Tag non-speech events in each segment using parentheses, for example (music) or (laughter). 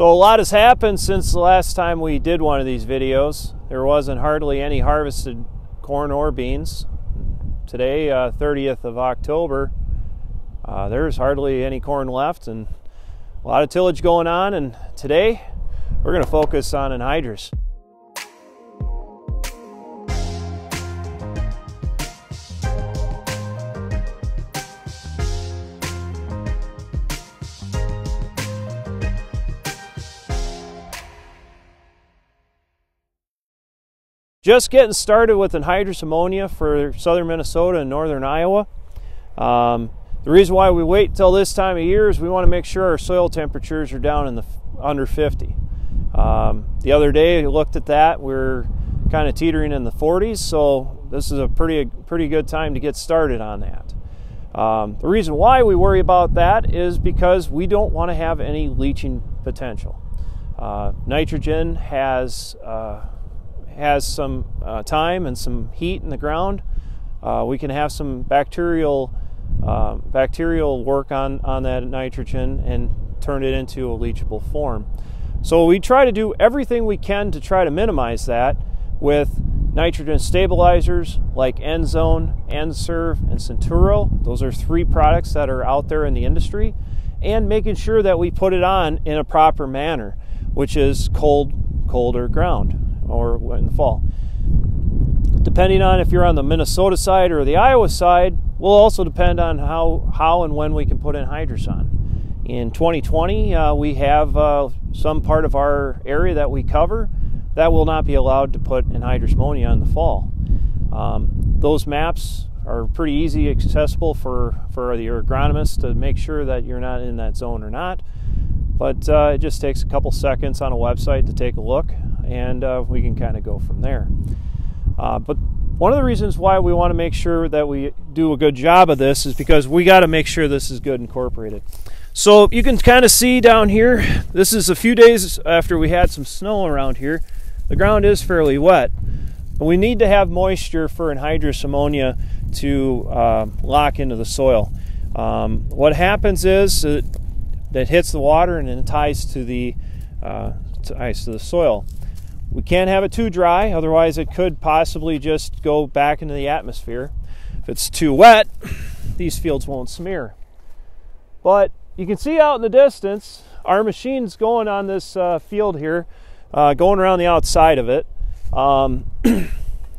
So a lot has happened since the last time we did one of these videos. There wasn't hardly any harvested corn or beans. Today, uh, 30th of October, uh, there's hardly any corn left and a lot of tillage going on. And today, we're going to focus on anhydrous. Just getting started with anhydrous ammonia for southern Minnesota and northern Iowa. Um, the reason why we wait till this time of year is we want to make sure our soil temperatures are down in the under 50. Um, the other day, I looked at that. We're kind of teetering in the 40s, so this is a pretty pretty good time to get started on that. Um, the reason why we worry about that is because we don't want to have any leaching potential. Uh, nitrogen has uh, has some uh, time and some heat in the ground, uh, we can have some bacterial uh, bacterial work on, on that nitrogen and turn it into a leachable form. So we try to do everything we can to try to minimize that with nitrogen stabilizers like Enzone, N-Serve, and Centuro. Those are three products that are out there in the industry. And making sure that we put it on in a proper manner, which is cold, colder ground or in the fall. Depending on if you're on the Minnesota side or the Iowa side, will also depend on how, how and when we can put in on. In 2020, uh, we have uh, some part of our area that we cover that will not be allowed to put anhydrous ammonia in the fall. Um, those maps are pretty easy accessible for, for the agronomist to make sure that you're not in that zone or not. But uh, it just takes a couple seconds on a website to take a look and uh, we can kind of go from there. Uh, but one of the reasons why we want to make sure that we do a good job of this is because we got to make sure this is good incorporated. So you can kind of see down here, this is a few days after we had some snow around here. The ground is fairly wet. But we need to have moisture for anhydrous ammonia to uh, lock into the soil. Um, what happens is that hits the water and then ties to the uh, ties to the soil. We can't have it too dry, otherwise, it could possibly just go back into the atmosphere. If it's too wet, (clears throat) these fields won't smear. But you can see out in the distance, our machine's going on this uh, field here, uh, going around the outside of it. Um, (clears throat) the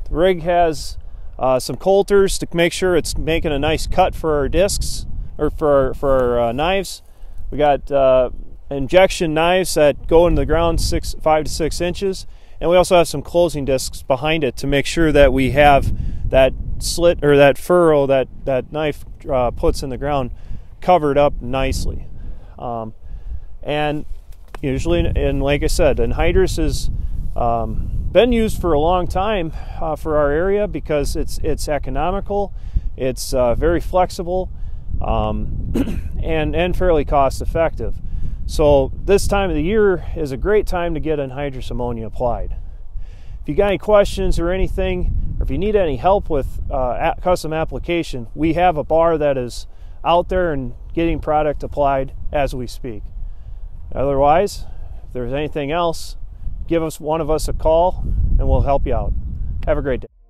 rig has uh, some coulters to make sure it's making a nice cut for our discs or for our, for our uh, knives. We got uh, injection knives that go into the ground six, five to six inches. And we also have some closing discs behind it to make sure that we have that slit or that furrow that that knife uh, puts in the ground covered up nicely. Um, and usually, and like I said, anhydrous has um, been used for a long time uh, for our area because it's it's economical, it's uh, very flexible, um, (clears throat) and and fairly cost effective. So this time of the year is a great time to get anhydrous ammonia applied. If you got any questions or anything, or if you need any help with uh, custom application, we have a bar that is out there and getting product applied as we speak. Otherwise, if there's anything else, give us one of us a call and we'll help you out. Have a great day.